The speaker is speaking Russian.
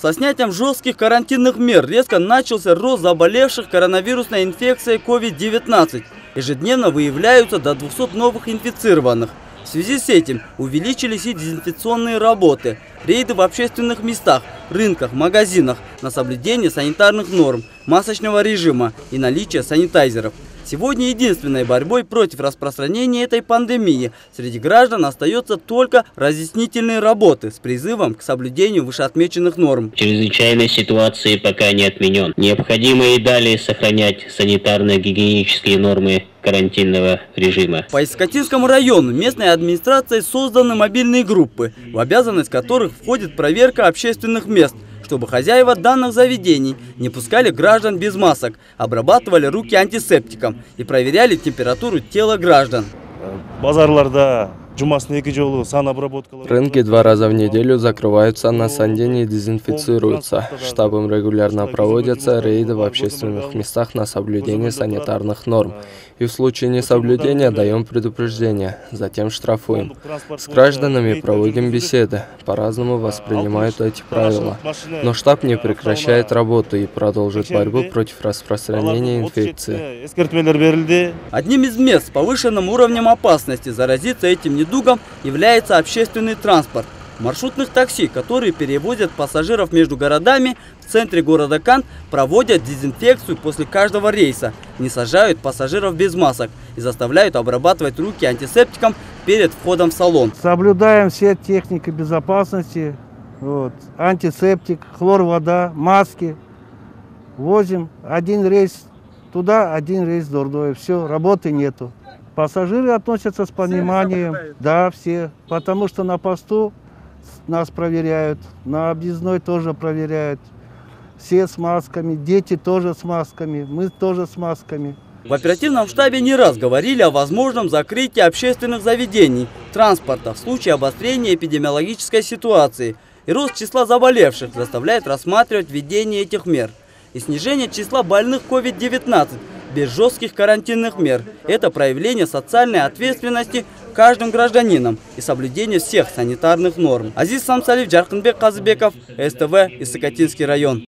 Со снятием жестких карантинных мер резко начался рост заболевших коронавирусной инфекцией COVID-19. Ежедневно выявляются до 200 новых инфицированных. В связи с этим увеличились и дезинфекционные работы, рейды в общественных местах, рынках, магазинах на соблюдение санитарных норм, масочного режима и наличие санитайзеров. Сегодня единственной борьбой против распространения этой пандемии среди граждан остается только разъяснительные работы с призывом к соблюдению вышеотмеченных норм. Чрезвычайной ситуации пока не отменен. Необходимо и далее сохранять санитарно-гигиенические нормы карантинного режима. По Искатинскому району местной администрацией созданы мобильные группы, в обязанность которых входит проверка общественных мест – чтобы хозяева данных заведений не пускали граждан без масок, обрабатывали руки антисептиком и проверяли температуру тела граждан. Базарларда Рынки два раза в неделю закрываются, на сандене и дезинфицируются. Штабом регулярно проводятся рейды в общественных местах на соблюдение санитарных норм. И в случае несоблюдения даем предупреждение, затем штрафуем. С гражданами проводим беседы, по-разному воспринимают эти правила. Но штаб не прекращает работу и продолжит борьбу против распространения инфекции. Одним из мест с повышенным уровнем опасности заразиться этим недугом недугом является общественный транспорт. Маршрутных такси, которые перевозят пассажиров между городами, в центре города Кант проводят дезинфекцию после каждого рейса, не сажают пассажиров без масок и заставляют обрабатывать руки антисептиком перед входом в салон. Соблюдаем все техники безопасности, вот, антисептик, хлор-вода, маски. Возим один рейс туда, один рейс другой. Все, работы нету. Пассажиры относятся с пониманием. Да, все. Потому что на посту нас проверяют, на объездной тоже проверяют. Все с масками, дети тоже с масками, мы тоже с масками. В оперативном штабе не раз говорили о возможном закрытии общественных заведений, транспорта в случае обострения эпидемиологической ситуации. И рост числа заболевших заставляет рассматривать введение этих мер. И снижение числа больных COVID-19 без жестких карантинных мер. Это проявление социальной ответственности каждым гражданином и соблюдение всех санитарных норм. Азиз Самсалив, Джарканбек Казыбеков, СТВ, Исакатинский район.